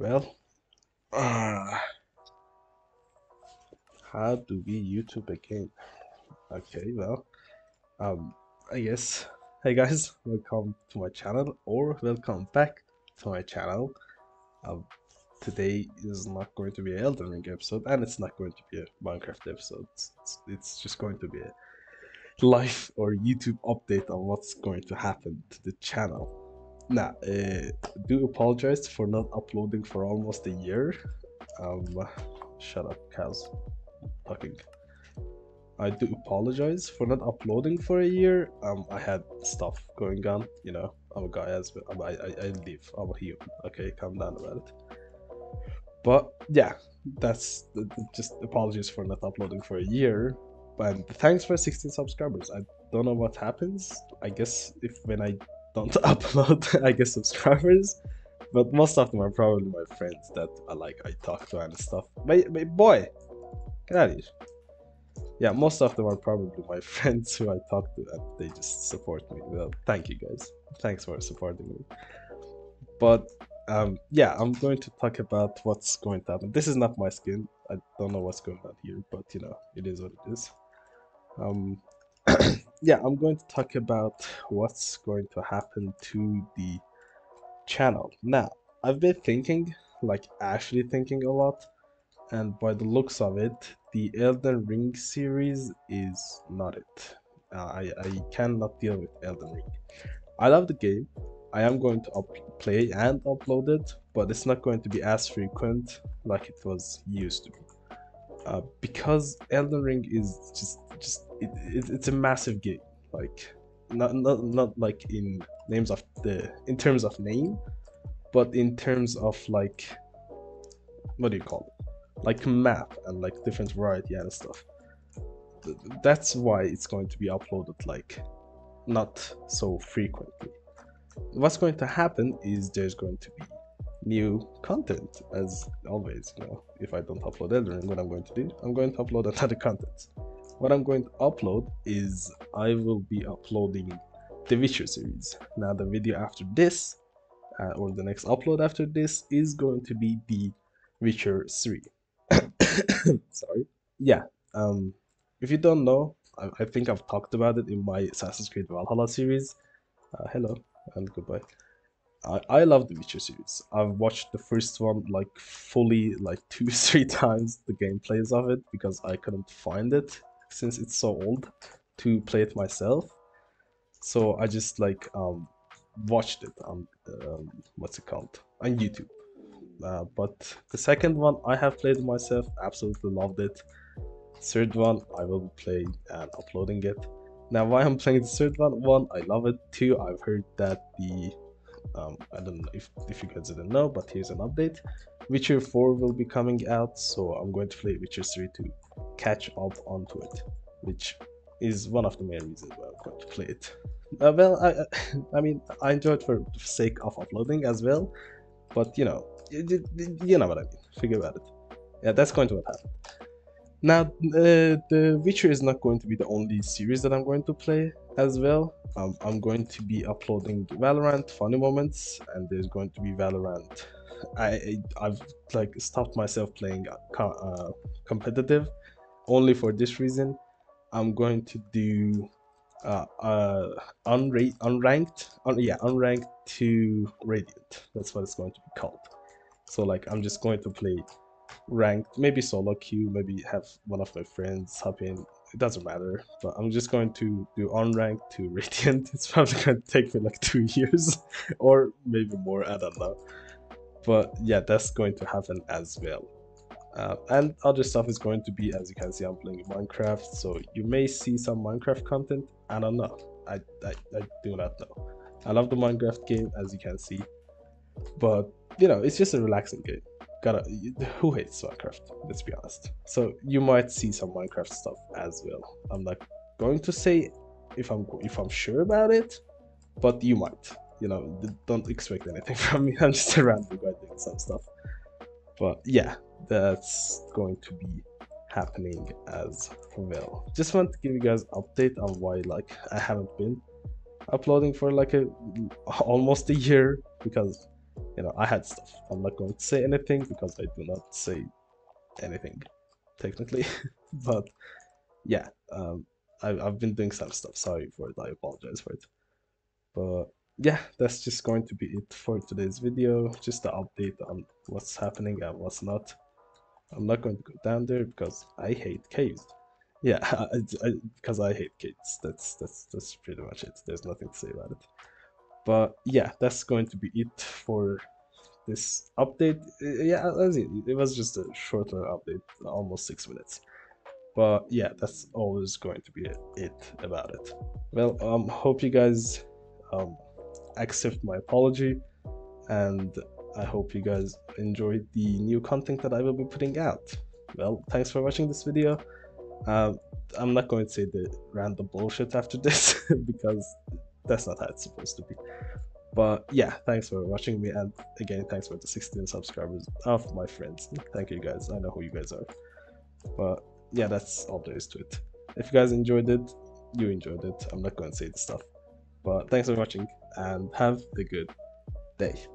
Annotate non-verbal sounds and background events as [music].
Well, uh, how do we YouTube again? Okay, well, um, I guess. Hey guys, welcome to my channel or welcome back to my channel. Um, today is not going to be an Elden Ring episode and it's not going to be a Minecraft episode. It's, it's just going to be a live or YouTube update on what's going to happen to the channel. Now, uh, do apologize for not uploading for almost a year. Um, shut up, cows. Talking. I do apologize for not uploading for a year. Um, I had stuff going on. You know, I'm a guy as well. I, I, I live. I'm a human. Okay, calm down about it. But yeah, that's just apologies for not uploading for a year. And thanks for 16 subscribers. I don't know what happens. I guess if when I don't [laughs] upload, I guess, subscribers. But most of them are probably my friends that I like I talk to and stuff. My, but boy, get out of here. Yeah, most of them are probably my [laughs] friends who I talk to and they just support me. Well, thank you guys. Thanks for supporting me. But um, yeah, I'm going to talk about what's going to happen. This is not my skin. I don't know what's going on here, but you know, it is what it is. Um, yeah, I'm going to talk about what's going to happen to the channel. Now, I've been thinking, like actually thinking a lot, and by the looks of it, the Elden Ring series is not it. Uh, I, I cannot deal with Elden Ring. I love the game. I am going to play and upload it, but it's not going to be as frequent like it was used to be. Uh, because Elden Ring is just just it, it, it's a massive game. Like not, not not like in names of the in terms of name but in terms of like what do you call it? Like map and like different variety and stuff. That's why it's going to be uploaded like not so frequently. What's going to happen is there's going to be new content as always you know if i don't upload Elden what i'm going to do i'm going to upload another content what I'm going to upload is I will be uploading the Witcher series. Now the video after this, uh, or the next upload after this, is going to be the Witcher 3. [coughs] Sorry. Yeah, um, if you don't know, I, I, think I've talked about it in my Assassin's Creed Valhalla series. Uh, hello and goodbye. I, I love the Witcher series. I've watched the first one like fully like two, [laughs] three times the gameplays of it because I couldn't find it since it's so old to play it myself. So I just like um, watched it on um, what's it called on YouTube. Uh, but the second one I have played myself, absolutely loved it. Third one I will be playing and uploading it. Now why I'm playing the third one? One, I love it. Two, I've heard that the um, I don't know if, if you guys didn't know, but here's an update. Witcher 4 will be coming out, so I'm going to play Witcher 3 to catch up onto it, which is one of the main reasons why I'm going to play it. Uh, well, I, I [laughs] mean, I enjoy it for the sake of uploading as well, but you know, you, you know what I mean. Figure about it. Yeah, that's going to happen. Now, uh, The Witcher is not going to be the only series that I'm going to play as well. Um, I'm going to be uploading Valorant funny moments, and there's going to be Valorant. I I've like stopped myself playing uh, competitive only for this reason. I'm going to do uh, uh unra- unranked, un- yeah, unranked to radiant. That's what it's going to be called. So like I'm just going to play ranked, maybe solo queue, maybe have one of my friends hop in. It doesn't matter, but I'm just going to do unranked to [laughs] Radiant. It's probably going to take me like two [laughs] years or maybe more, I don't know. But yeah, that's going to happen as well. Uh, and other stuff is going to be, as you can see, I'm playing Minecraft, so you may see some Minecraft content. I don't know. I, I, I do not know. I love the Minecraft game, as you can see, but you know, it's just a relaxing game gotta [laughs] who hates minecraft? Let's be honest. So you might see some minecraft stuff as well. I'm not going to say if i'm if i'm sure about it but you might. You know don't expect anything [laughs] from me. I'm just a random guy doing some stuff. But yeah that's going to be happening as well. Just want to give you guys update on why like i haven't been uploading for like a almost a year because you know, I had stuff. I'm not going to say anything because I do not say anything, technically. [laughs] but yeah, um, I, I've been doing some stuff. Sorry for it. I apologize for it. But yeah, that's just going to be it for today's video. Just an update on what's happening and what's not. I'm not going to go down there because I hate caves. Yeah, [laughs] I, I, because I hate caves. That's that's that's pretty much it. There's nothing to say about it. But yeah, that's going to be it for this update. Yeah, it was just a shorter update, almost six minutes. But yeah, that's always going to be it about it. Well, um, hope you guys um accept my apology and I hope you guys enjoyed the new content that I will be putting out. Well, thanks for watching this video. Um, I'm not going to say the random bullshit after this [laughs] because that's not how it's supposed to be. But yeah, thanks for watching me and again, thanks for the 16 subscribers of my friends. Thank you guys. I know who you guys are. But yeah, that's all there is to it. If you guys enjoyed it, you enjoyed it. I'm not going to say the stuff. But thanks for watching and have a good day.